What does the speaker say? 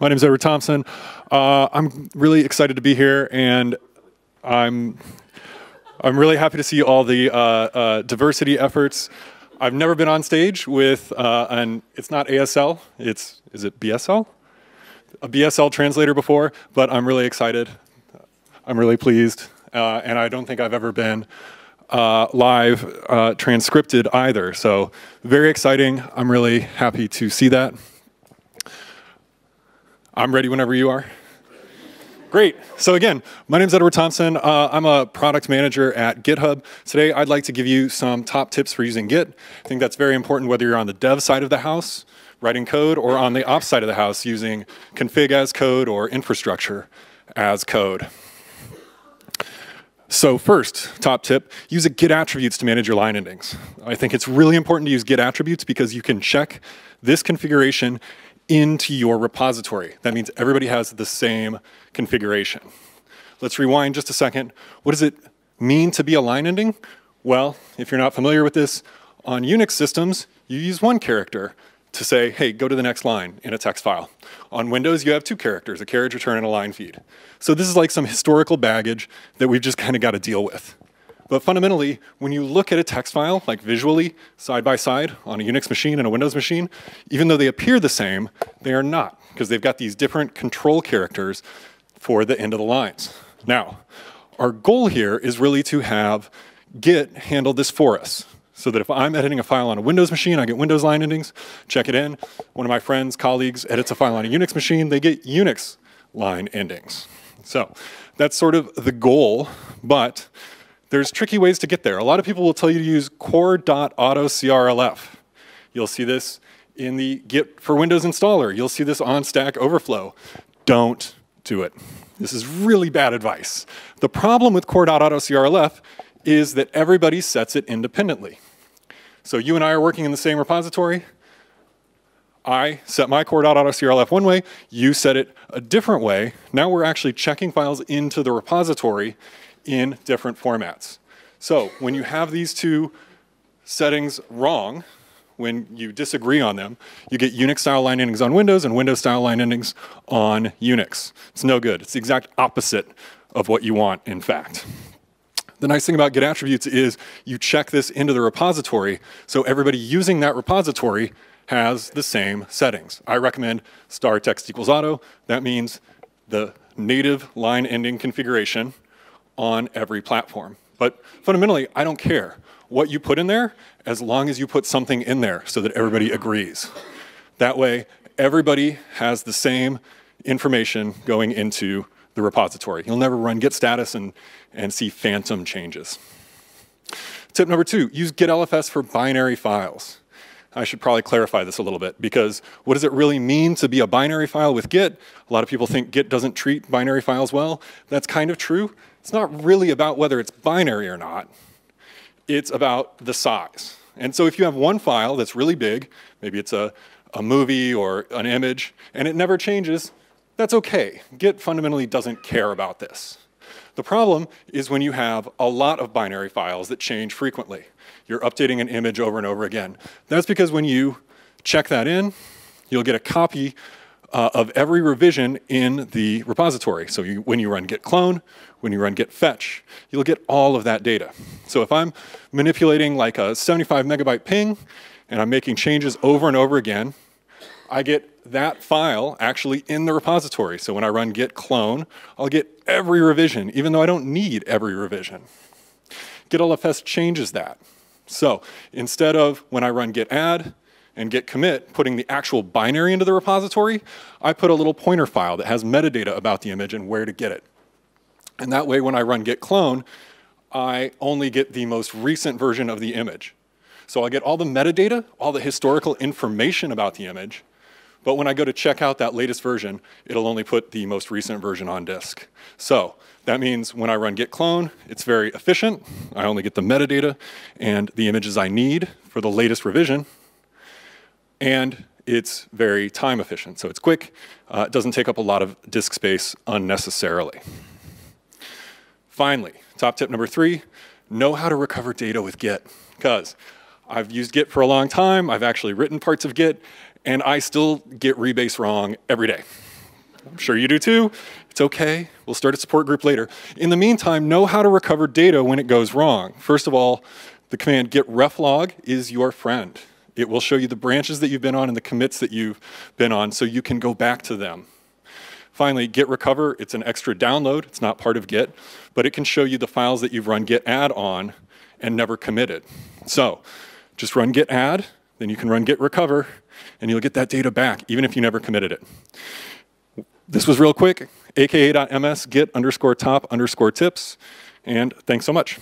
My name is Edward Thomson. Uh, I'm really excited to be here, and I'm I'm really happy to see all the uh, uh, diversity efforts. I've never been on stage with uh, an it's not ASL, it's is it BSL? A BSL translator before, but I'm really excited. I'm really pleased, uh, and I don't think I've ever been uh, live uh, transcripted either. So very exciting. I'm really happy to see that. I'm ready whenever you are. Great. So again, my name is Edward Thomson. Uh, I'm a product manager at GitHub. Today, I'd like to give you some top tips for using Git. I think that's very important whether you're on the dev side of the house, writing code, or on the ops side of the house using config as code or infrastructure as code. So first, top tip, use a git attributes to manage your line endings. I think it's really important to use git attributes because you can check this configuration into your repository. That means everybody has the same configuration. Let's rewind just a second. What does it mean to be a line ending? Well, if you're not familiar with this, on Unix systems, you use one character to say, hey, go to the next line in a text file. On Windows, you have two characters, a carriage return and a line feed. So this is like some historical baggage that we've just kind of got to deal with. But fundamentally, when you look at a text file, like visually, side by side, on a Unix machine and a Windows machine, even though they appear the same, they are not, because they've got these different control characters for the end of the lines. Now, our goal here is really to have Git handle this for us so that if I'm editing a file on a Windows machine, I get Windows line endings, check it in. One of my friends, colleagues edits a file on a Unix machine, they get Unix line endings. So that's sort of the goal, but there's tricky ways to get there. A lot of people will tell you to use core.autocrlf. You'll see this in the Git for Windows installer. You'll see this on Stack Overflow. Don't do it. This is really bad advice. The problem with core.autocrlf is that everybody sets it independently. So you and I are working in the same repository. I set my core.autocrlf one way, you set it a different way. Now we're actually checking files into the repository in different formats. So when you have these two settings wrong, when you disagree on them, you get Unix style line endings on Windows and Windows style line endings on Unix. It's no good. It's the exact opposite of what you want, in fact. The nice thing about Git attributes is you check this into the repository, so everybody using that repository has the same settings. I recommend star text equals auto. That means the native line ending configuration on every platform. But fundamentally, I don't care what you put in there as long as you put something in there so that everybody agrees. That way, everybody has the same information going into the repository. You'll never run git status and, and see phantom changes. Tip number two, use gitlfs for binary files. I should probably clarify this a little bit because what does it really mean to be a binary file with Git? A lot of people think Git doesn't treat binary files well. That's kind of true. It's not really about whether it's binary or not. It's about the size. And so if you have one file that's really big, maybe it's a, a movie or an image, and it never changes, that's okay. Git fundamentally doesn't care about this. The problem is when you have a lot of binary files that change frequently. You're updating an image over and over again. That's because when you check that in, you'll get a copy uh, of every revision in the repository. So you, when you run git clone, when you run git fetch, you'll get all of that data. So if I'm manipulating like a 75 megabyte PNG and I'm making changes over and over again, I get that file actually in the repository. So when I run git clone, I'll get every revision, even though I don't need every revision. GitLFS changes that. So instead of when I run git add and git commit, putting the actual binary into the repository, I put a little pointer file that has metadata about the image and where to get it. And that way when I run git clone, I only get the most recent version of the image. So I get all the metadata, all the historical information about the image, but when I go to check out that latest version, it'll only put the most recent version on disk. So that means when I run git clone, it's very efficient. I only get the metadata and the images I need for the latest revision. And it's very time efficient. So it's quick. Uh, it doesn't take up a lot of disk space unnecessarily. Finally, top tip number three, know how to recover data with Git. Because I've used Git for a long time. I've actually written parts of Git and I still get rebase wrong every day. I'm sure you do too. It's okay. We'll start a support group later. In the meantime, know how to recover data when it goes wrong. First of all, the command git reflog is your friend. It will show you the branches that you've been on and the commits that you've been on so you can go back to them. Finally, git recover, it's an extra download. It's not part of Git, but it can show you the files that you've run git add on and never committed. So just run git add, then you can run git recover, and you'll get that data back, even if you never committed it. This was real quick, aka.ms git underscore top underscore tips, and thanks so much.